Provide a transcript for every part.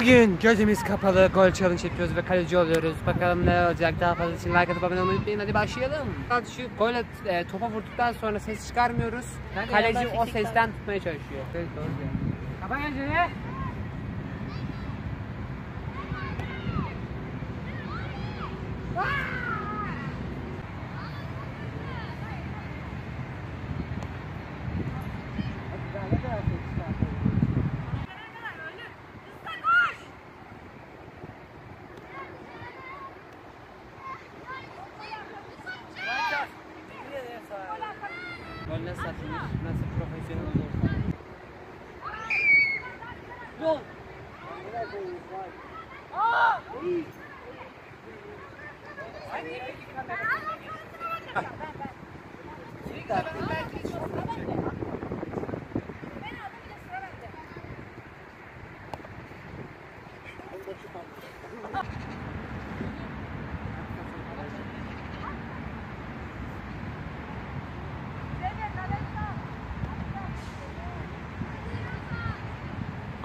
Bugün gözümüz kapalı gol challenge yapıyoruz ve kaleci oluyoruz. Bakalım ne olacak daha fazla için like atıp abone olmayı unutmayın. Hadi başlayalım. Şu gole e, topa vurduktan sonra ses çıkarmıyoruz. Kaleci o sesten tutmaya çalışıyor. Evet, doğru diyor. Gözünü. Gol nasıl atılır? Nasıl profesyonel olur? Gol!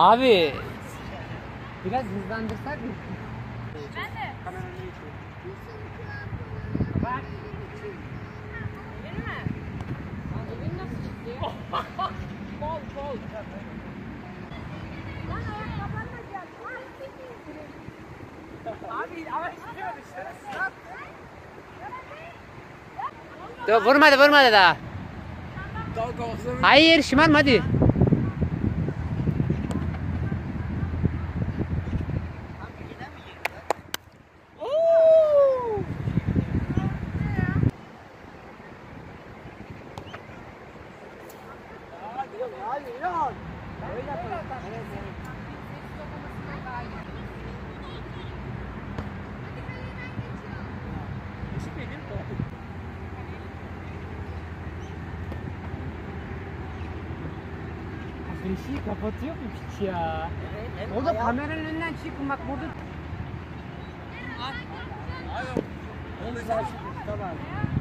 Abi biraz hızlandırsak mı? Ben de. Bak. Yeni mi? Lan bugün nasıl çıktı? Bol bol. Abi ama istiyor işte. Dur vurmadı vurmadı daha. Hayır şımarma hadi. Beşiği kapatıyor mu piç ya? o da kameranın önünden çıkın bak burada. Tamam. Hayır.